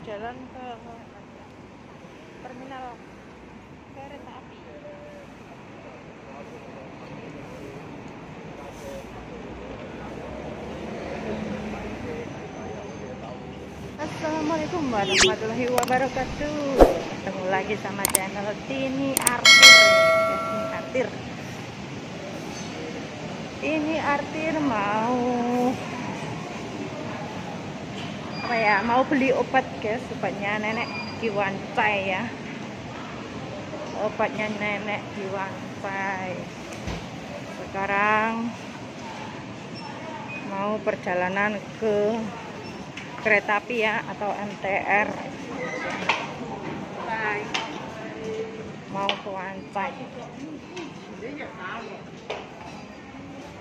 jalan ke terminal kereta api. Assalamualaikum warahmatullahi wabarakatuh. Ketemu lagi sama channel Tini Artir. Tini Artir. Ini Artir mau apa ya? Mau beli obat guys, obatnya nenek Kiwancai ya. Obatnya nenek Kiwancai. Sekarang mau perjalanan ke kereta api ya atau MTR mau ke Wancai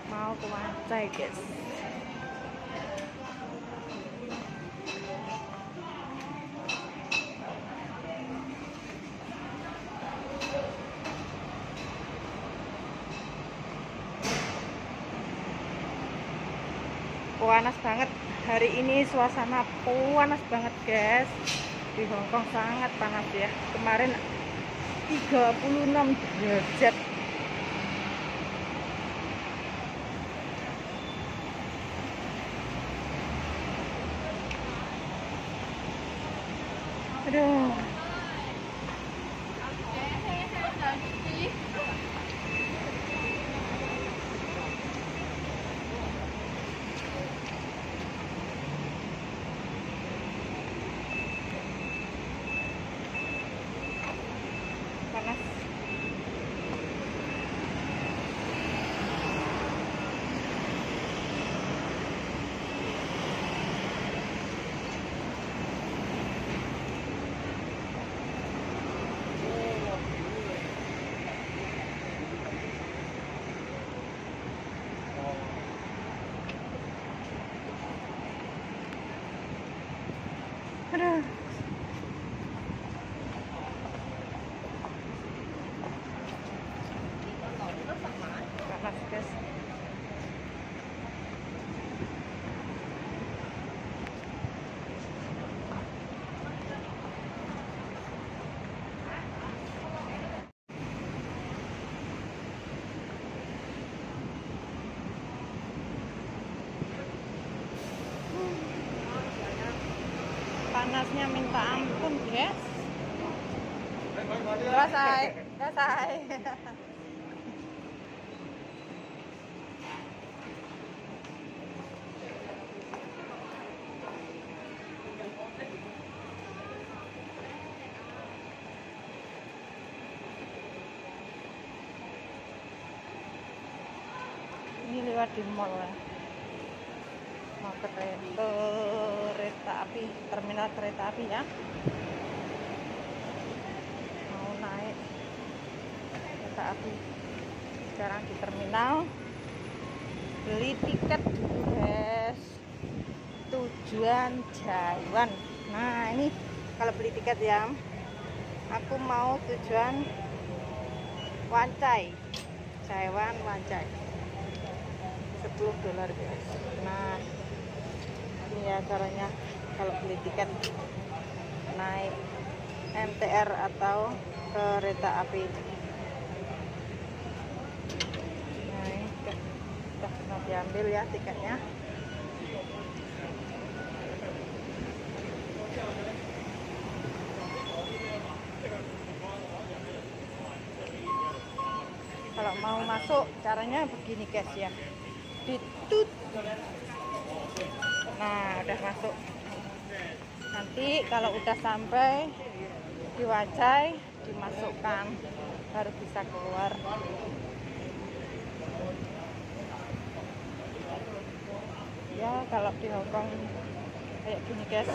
mau ke Wancai guys panas banget. Hari ini suasana panas banget guys. Di Hongkong sangat panas ya. Kemarin 36 derajat aduh panas Aduh. panas guys panasnya minta ampun guys selesai selesai ini lewat di mall ya mau ke terminal kereta api ya. Mau naik kereta api sekarang di terminal beli tiket dulu guys. Tujuan Jaiwan nah ini kalau beli tiket ya aku mau tujuan Wancai. Jaiwan Wancai. 10 dolar guys. Nah ini ya caranya kalau beli tiket naik MTR atau kereta api. Udah, udah pernah diambil ya tiketnya. Kalau mau masuk caranya begini guys ya. Ditut. Nah udah masuk nanti kalau udah sampai di dimasukkan baru bisa keluar. Ya kalau di Hongkong kayak gini guys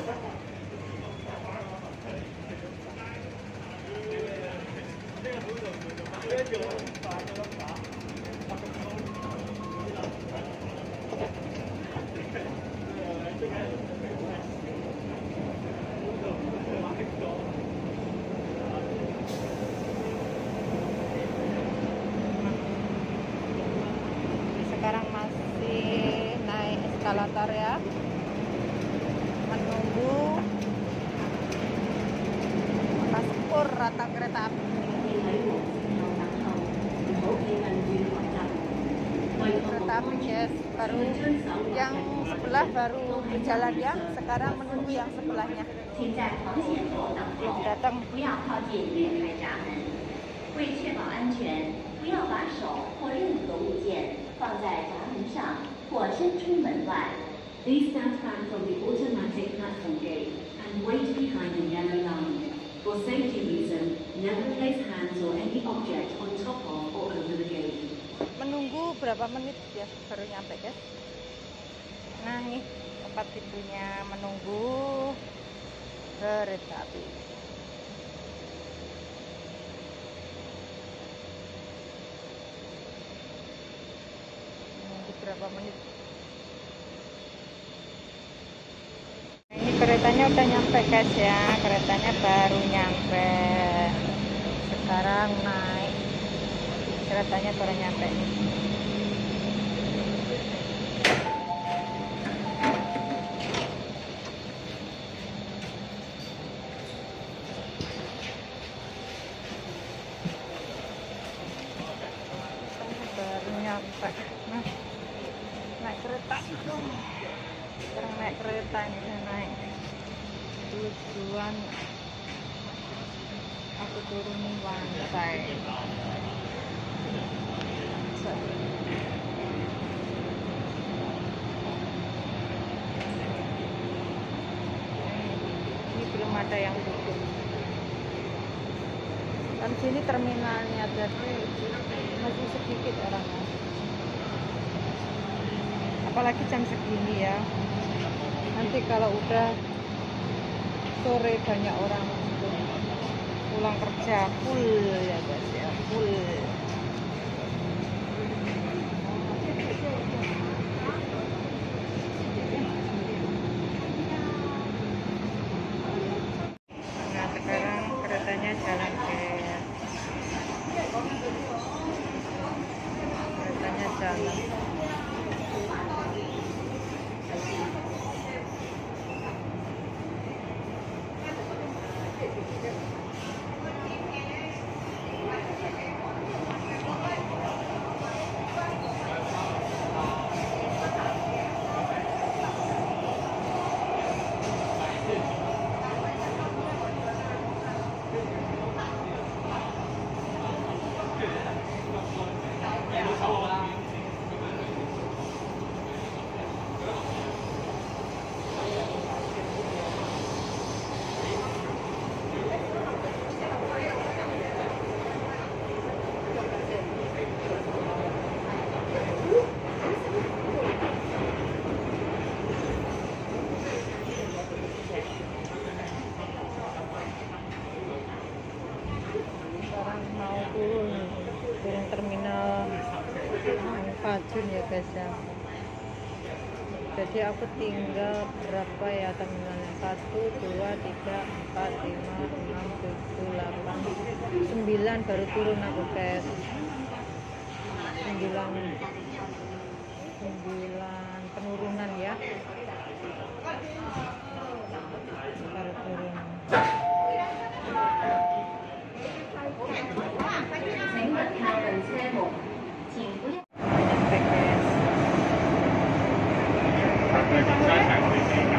kereta api guys baru yang sebelah baru berjalan ya sekarang menunggu yang sebelahnya belum datang 为确保安全，不要把手或任何物件放在闸门上或伸出门外。Please stand back from the automatic platform gate and wait behind the yellow line. For safety reason, never place hands or any object on top of berapa menit ya baru nyampe guys? Nah nih tempat pintunya menunggu. Kereta api. berapa menit? Ini keretanya udah nyampe guys ya. Keretanya baru nyampe. Sekarang naik. Keretanya baru nyampe. nih baru nyampe nah naik kereta sekarang naik kereta ini naik tujuan aku turun lantai. Ini belum ada yang tutup dan sini terminalnya jadi masih sedikit orangnya apalagi jam segini ya. Nanti kalau udah sore banyak orang pulang kerja full ya guys ya full. Nah Pajun ya guys ya jadi aku tinggal berapa ya terminalnya 1 2 3 4 5 6 7 8 9 baru turun aku guys 9 9 penurunan ya. Baru turun Thank you.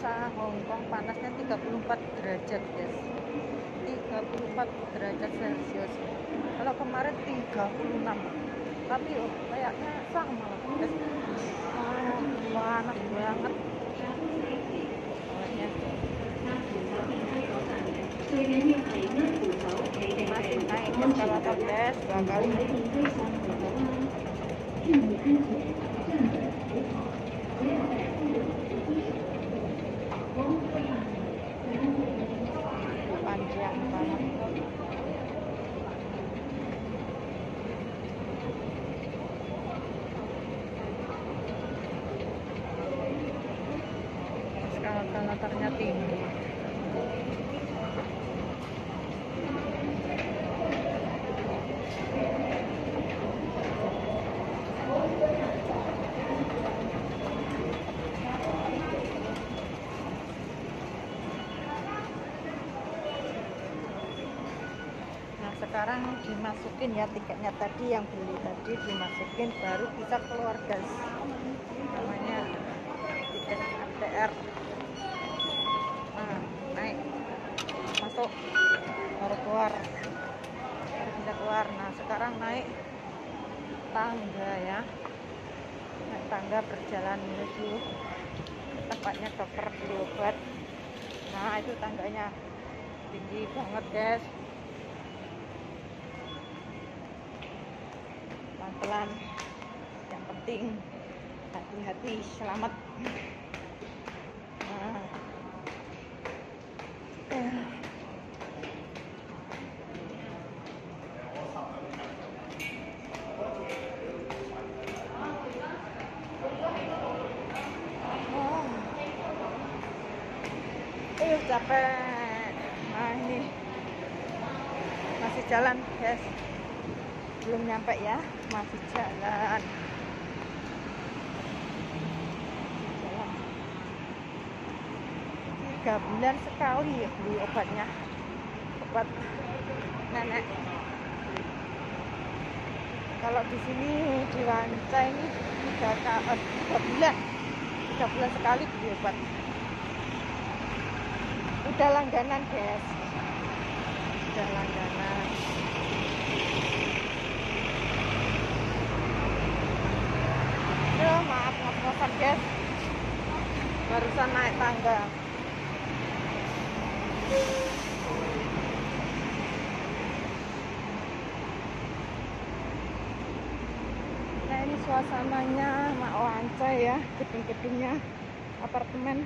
Cuaca Hongkong panasnya 34 derajat guys. 34 derajat celcius. Kalau kemarin 36 tapi oh, kayaknya sama lah guys. Oh, panas banget. Masih naik eskalator guys dua kali panjang banget eskalatornya tinggi Nah sekarang dimasukin ya tiketnya tadi yang beli tadi dimasukin baru bisa keluar guys. Namanya tiket ATR nah naik. Masuk. Baru keluar. Baru bisa keluar. Nah sekarang naik tangga ya. Naik tangga berjalan menuju tempatnya dokter beli obat nah itu tangganya tinggi banget guys pelan-pelan. Yang penting hati-hati selamat. Eh, capek. Nah ini masih jalan guys belum nyampe ya masih jalan. Tiga bulan sekali ya beli obatnya. Obat nenek. Kalau di sini di Wanca ini tiga, eh, tiga bulan. Tiga bulan sekali beli obat. Udah langganan guys. Udah langganan Aduh, maaf ngos-ngosan guys. Barusan naik tangga. Nah ini suasananya mak wanca ya gedung-gedungnya apartemen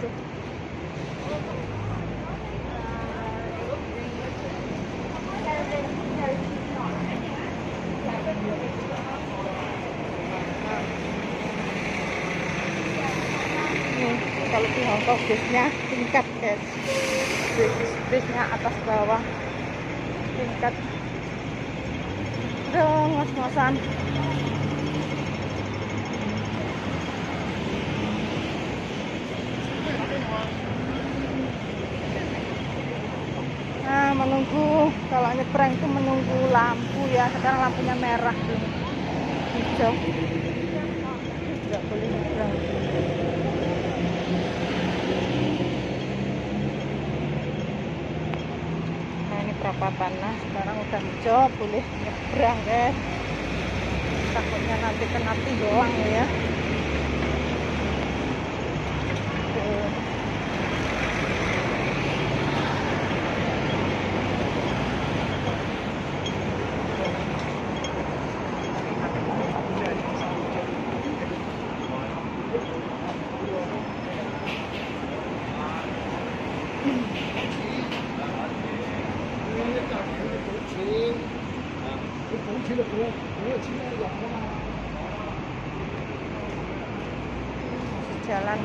Tuh. Nih, kalau di Hongkong bisnya tingkat guys bis bisnya atas bawah tingkat udah ngos-ngosan nah menunggu kalau nyebrang itu menunggu lampu ya sekarang lampunya merah belum nah ini perapatan nah sekarang udah hijau boleh nyebrang guys takutnya nanti kena tilang ya Tuh. jalan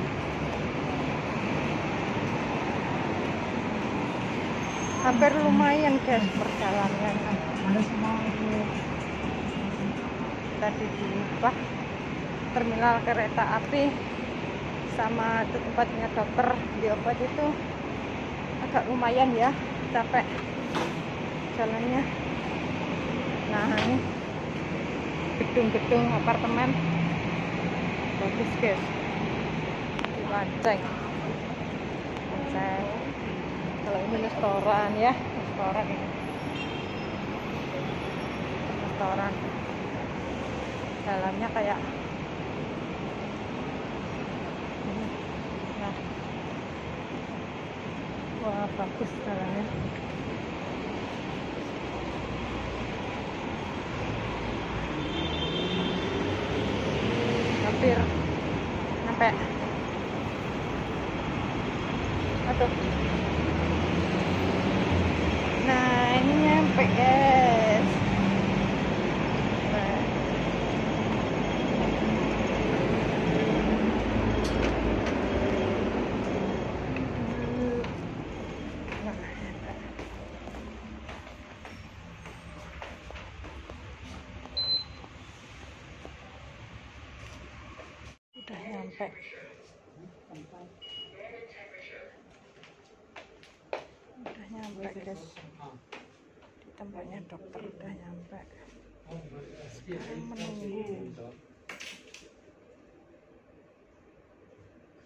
hampir lumayan guys perjalanan tadi diubah terminal kereta api sama tempatnya dokter di obat itu. Agak lumayan ya capek jalannya. Nah ini gedung-gedung apartemen. Bagus guys. Lanceng Lanceng kalau ini restoran ya restoran ini. Restoran. Dalamnya kayak ini nah wah bagus dalamnya hampir sampai aduh nah ini nyampe guys nah. Nah, nyampe. udah nyampe udah nyampe guys di tempatnya dokter udah nyampe sekarang menunggu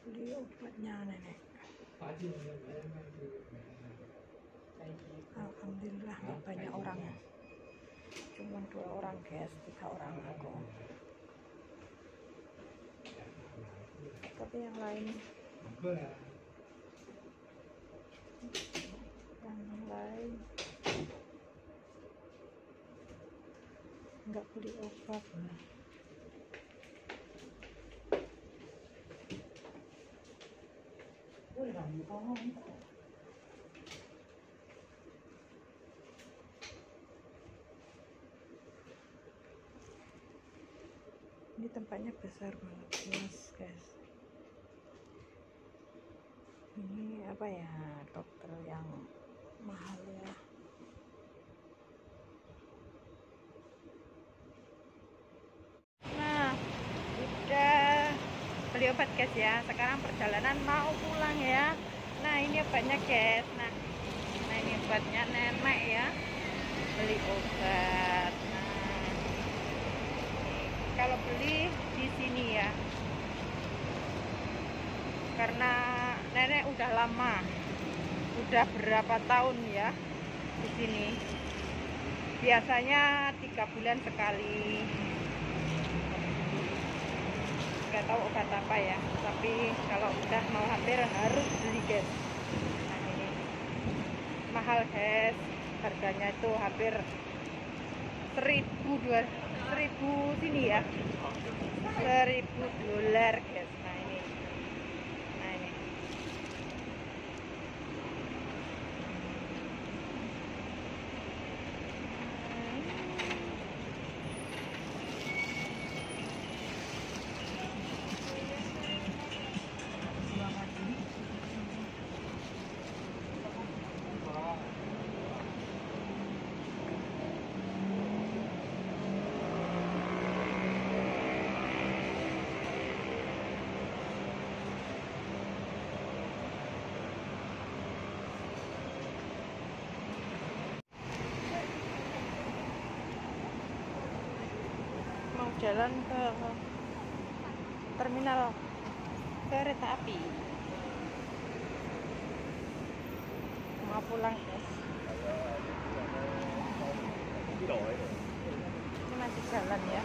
beli obatnya nenek Alhamdulillah nggak banyak orang. cuma dua orang guys tiga orang aku. Tapi yang lain yang lain nggak beli obat. Ini tempatnya besar banget luas guys. Ini apa ya dokter yang mahal ya? Nah udah beli obat guys ya. Sekarang perjalanan mau pulang ya. Nah ini obatnya guys. Nah nah ini obatnya nenek ya. Beli obat. Nah kalau beli di sini ya. Karena nenek udah lama udah berapa tahun ya di sini. Biasanya tiga bulan sekali. Nggak tahu obat apa ya tapi kalau udah mau hampir harus beli guys nah ini mahal guys. Harganya itu hampir seribu dua seribu sini ya seribu dolar guys nah ini nah ini mau jalan ke terminal kereta api. Mau pulang guys. Ini masih jalan ya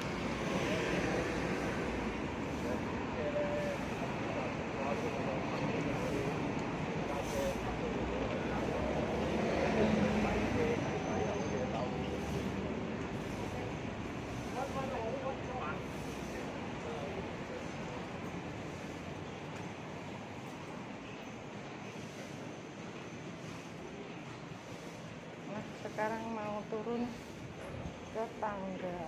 sekarang mau turun ke tangga.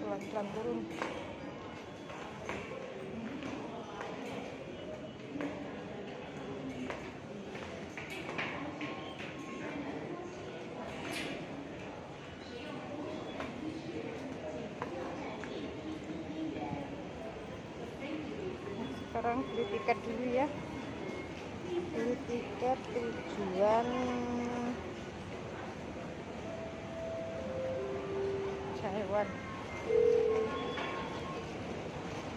Pelan-pelan turun sekarang beli tiket dulu ya. Beli tiket tujuan Taiwan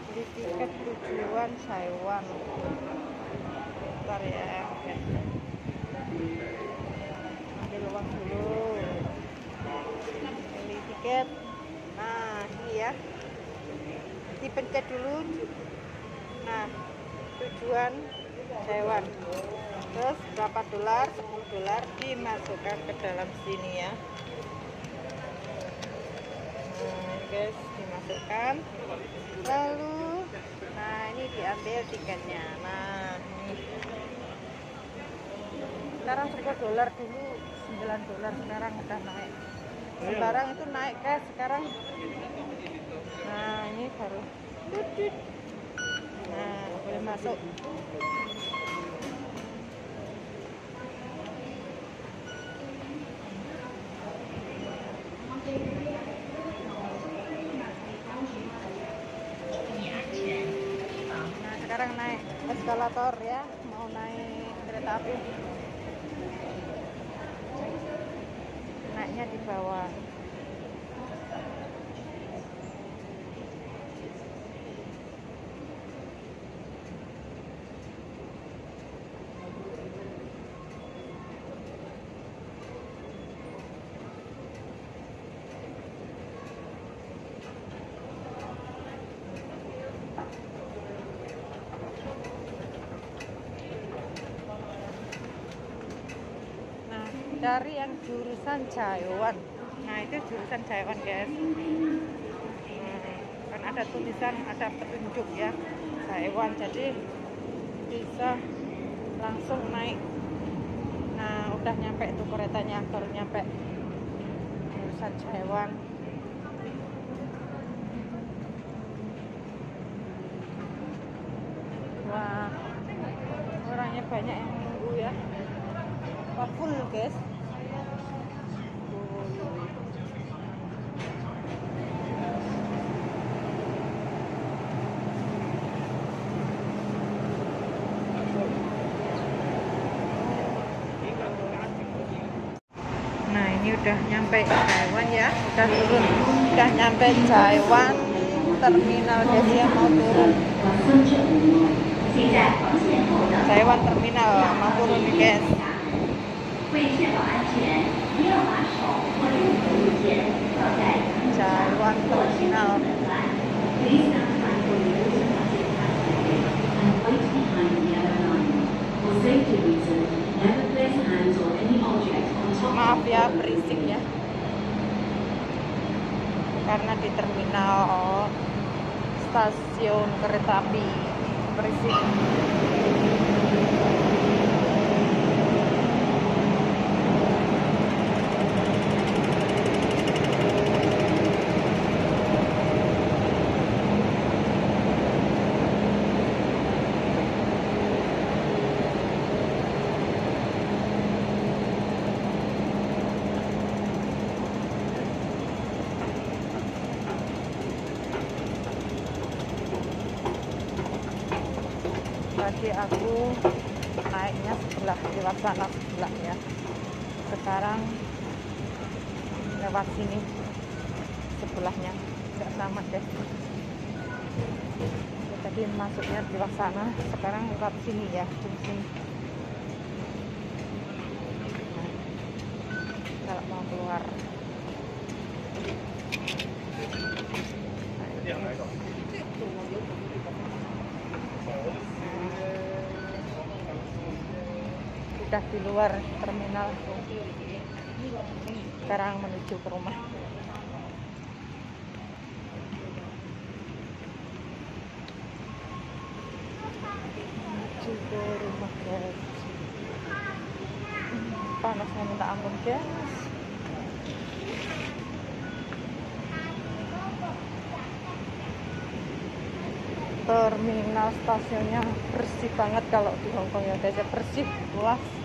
beli tiket tujuan Taiwan bentar ya. Ambil uang dulu. Beli tiket. Nah ini ya. Dipencet dulu nah tujuan Taiwan terus berapa dolar? 10 dolar dimasukkan ke dalam sini ya. Nah guys dimasukkan. Lalu nah ini diambil tiketnya. Nah ini. Sekarang 10 dolar dulu 9 dolar sekarang udah naik. Sekarang itu naik guys sekarang. Nah ini baru nah boleh masuk nah sekarang naik eskalator ya mau naik kereta api naiknya di bawah Dari yang jurusan Jaiwan. Nah, itu jurusan Jaiwan, guys. Hmm, kan ada tulisan, ada petunjuk ya, Jaiwan. Jadi bisa langsung naik. Nah, udah nyampe itu keretanya, baru nyampe jurusan Jaiwan. Wah, orangnya banyak yang nunggu ya. Wah, full guys Nah ini udah nyampe Taiwan ya. Udah turun. Udah nyampe Taiwan terminal guys ya mau turun. Taiwan terminal mau turun nih guys. 为确保安全，不要把手或任何物件放在 Taiwan terminal Please stand behind for the automatic passageway and wait behind the other line. For safety reasons, never place hands or any object on top maaf of ya berisik ya karena di terminal stasiun kereta api berisik Lewat sana sebelah ya. Sekarang lewat sini sebelahnya. Nggak sama deh. Ya, tadi masuknya lewat sana sekarang lewat sini ya sini. Nah, kalau mau keluar sudah di luar terminal. Sekarang menuju ke rumah. Menuju ke rumah guys. Panasnya minta ampun guys. Terminal stasiunnya bersih banget kalau di Hongkong ya guys. Ya, bersih luas.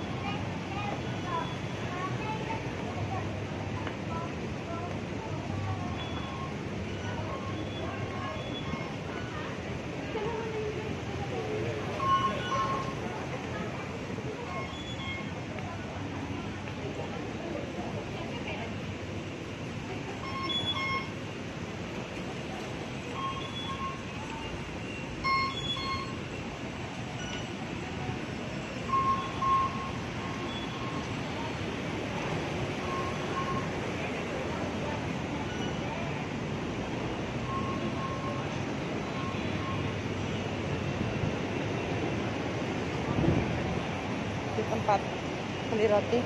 Beli roti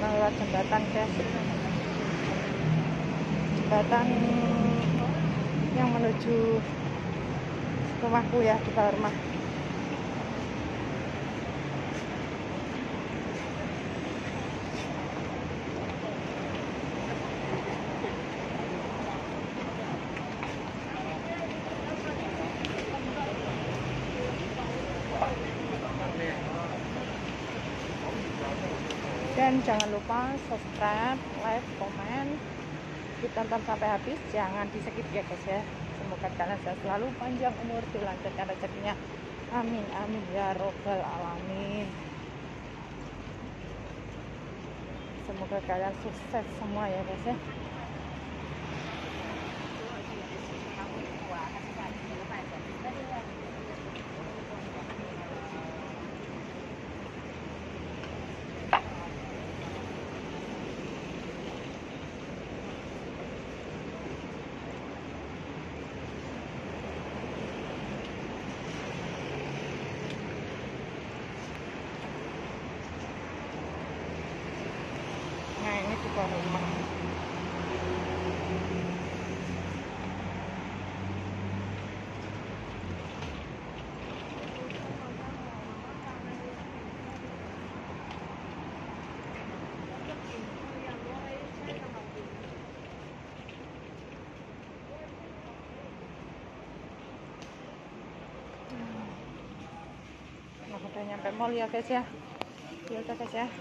sekarang lewat jembatan guys. Jembatan yang menuju rumahku ya di bawah rumah dan jangan lupa subscribe, like, komen ditonton sampai habis jangan di ya guys ya. Semoga kalian sehat selalu panjang umur dilancarkan rezekinya. Amin amin ya robbal alamin. Semoga kalian sukses semua ya guys ya nah ini di bawah rumah Nyampe mall ya guys ya. Ya udah guys ya.